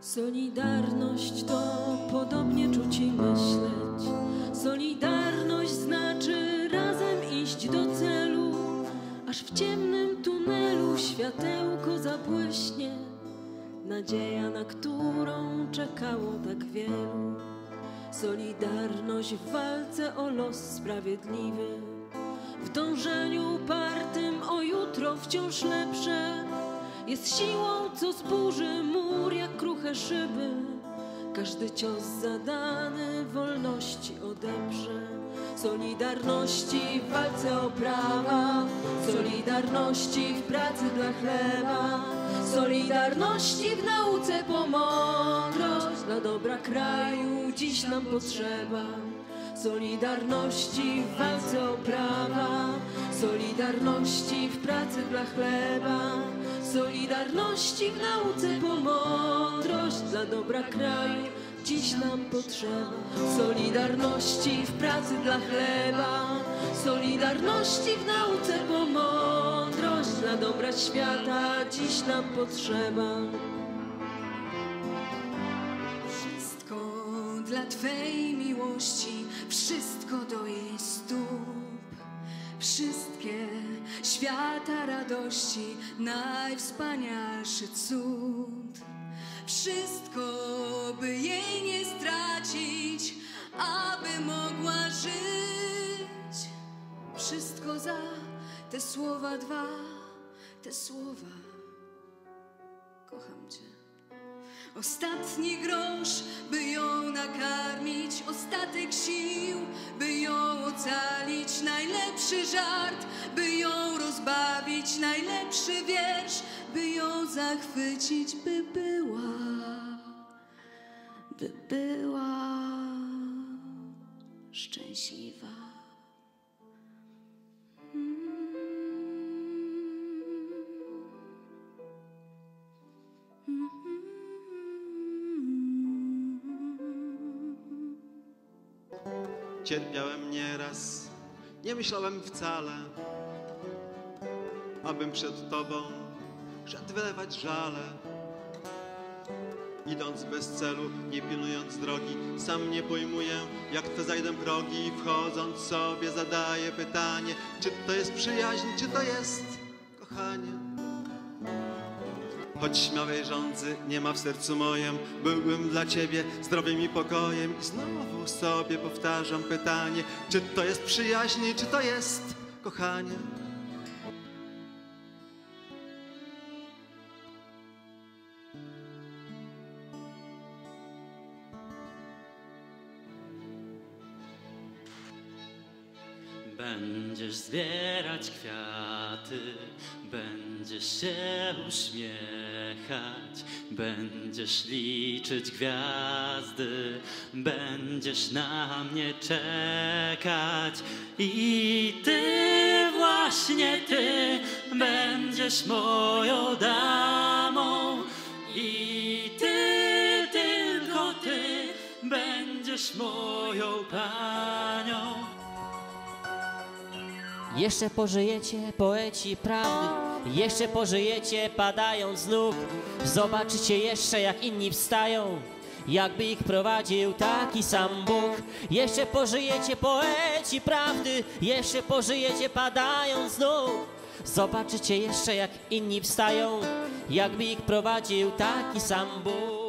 Solidarność to podobnie czuć i myśleć. Solidarność znaczy razem iść do celu, aż w ciemnym tunelu światełko zabłyśnie. Nadzieja, na którą czekało tak wielu. Solidarność w walce o los sprawiedliwy, w dążeniu upartym o jutro wciąż lepsze. Jest siłą, co zburzy mur jak kruche szyby. Każdy cios zadany wolności odebrze. Solidarności w walce o prawa, Solidarności w pracy dla chleba, Solidarności w nauce po. Dla dobra kraju dziś nam potrzeba. Solidarności w walce o prawa, Solidarności w pracy dla chleba, Solidarności w nauce po mądrość. Dla dobra kraju dziś nam potrzeba. Solidarności w pracy dla chleba, Solidarności w nauce po mądrość. Dla dobra świata dziś nam potrzeba. Wszystko dla Twej miłości, wszystko do jej stóp. Świata radości, najwspanialszy cud. Wszystko, by jej nie stracić, aby mogła żyć. Wszystko za te słowa dwa, te słowa. Kocham Cię. Ostatni grosz, by ją nakarmić, ostatek sił, by ją ocalić, najlepszy żart, by ją najlepszy wiersz, by ją zachwycić, by była, by była szczęśliwa. Cierpiałem nieraz, nie myślałem wcale, abym przed Tobą szedł wylewać żale. Idąc bez celu, nie pilnując drogi, sam nie pojmuję, jak to zajdę progi i wchodząc sobie zadaję pytanie, czy to jest przyjaźń, czy to jest kochanie. Choć śmiałej żądzy nie ma w sercu mojem, byłbym dla ciebie zdrowiem i pokojem. I znowu sobie powtarzam pytanie, czy to jest przyjaźń, czy to jest kochanie. Będziesz zbierać kwiaty, będziesz się uśmiechać, będziesz liczyć gwiazdy, będziesz na mnie czekać i ty, właśnie ty, będziesz moją damą i ty, tylko ty, będziesz moją panią. Jeszcze pożyjecie, poeci prawdy, jeszcze pożyjecie, padając z nóg. Zobaczycie jeszcze, jak inni wstają, jakby ich prowadził taki sam Bóg. Jeszcze pożyjecie, poeci prawdy, jeszcze pożyjecie, padając z nóg. Zobaczycie jeszcze, jak inni wstają, jakby ich prowadził taki sam Bóg.